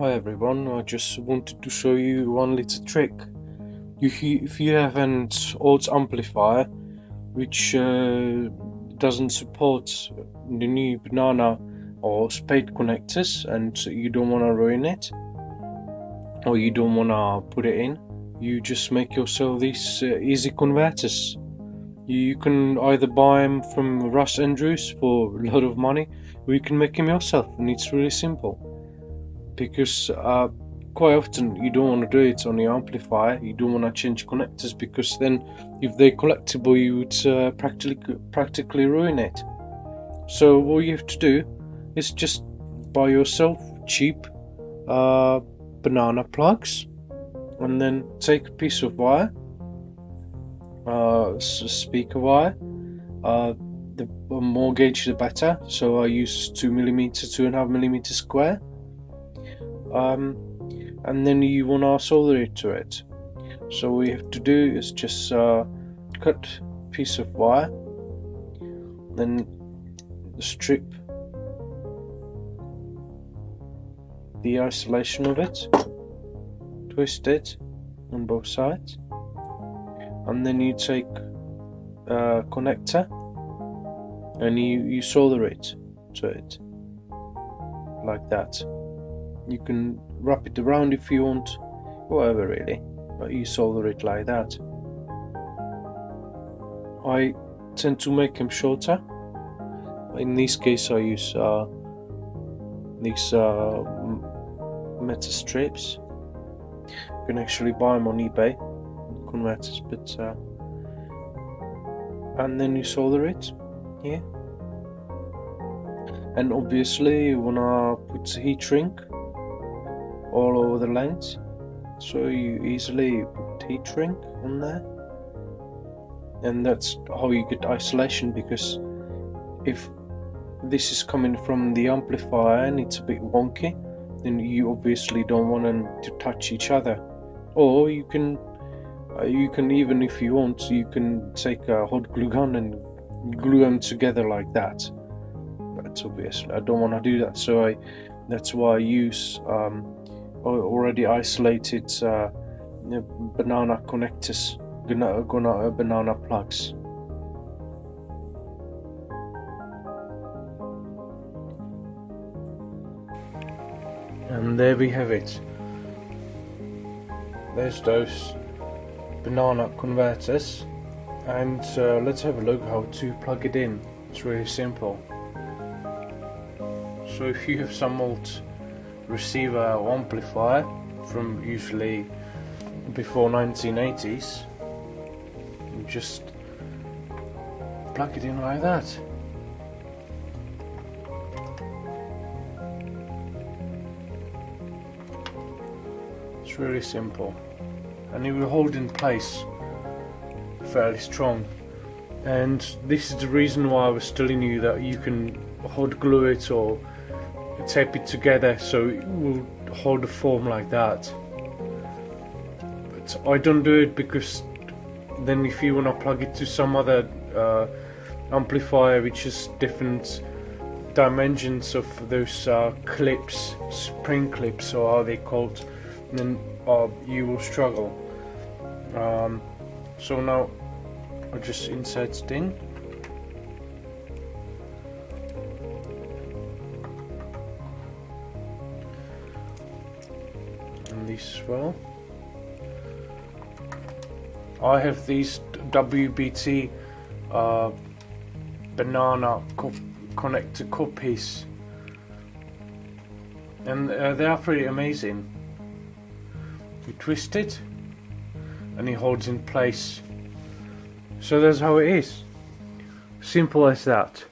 Hi everyone, I just wanted to show you one little trick. If you, have an old amplifier which uh, doesn't support the new banana or spade connectors and you don't want to ruin it or you don't want to put it in, you just make yourself these uh, easy converters. You can either buy them from Russ Andrews for a lot of money or you can make them yourself and it's really simple because uh, quite often you don't want to do it on the amplifier you don't want to change connectors because then if they're collectible you would uh, practically practically ruin it. So all you have to do is just buy yourself cheap uh, banana plugs and then take a piece of wire uh, speaker wire uh, the more gauge the better. So I use 2 millimeter 2.5 millimeter square um, and then you want to solder it to it. So we have to do is just uh, cut piece of wire then strip the isolation of it twist it on both sides and then you take a connector and you, you solder it to it like that you can wrap it around if you want. Whatever really. But you solder it like that. I tend to make them shorter. In this case I use uh, these uh, metal strips. You can actually buy them on eBay. Converters but uh, and then you solder it here. And obviously you wanna put heat shrink all over the lens so you easily put heat shrink on there. And that's how you get isolation because if this is coming from the amplifier and it's a bit wonky then you obviously don't want them to touch each other. Or you can uh, you can even if you want you can take a hot glue gun and glue them together like that. But obviously I don't want to do that so I that's why I use um, already isolated uh, banana connectors, banana, banana plugs. And there we have it. There's those banana converters. And uh, let's have a look how to plug it in. It's really simple. So if you have some old receiver or amplifier from usually before 1980s you just plug it in like that. It's really simple. And it will hold in place fairly strong. And this is the reason why I was telling you that you can hot glue it or tape it together so it will hold the form like that. But I don't do it because then if you want to plug it to some other uh, amplifier which is different dimensions of those uh, clips spring clips or how they called then uh, you will struggle. Um, so now I just insert it in these as well. I have these WBT uh, banana cup connector cup piece and uh, they are pretty amazing. You twist it and it holds in place. So that's how it is. Simple as that.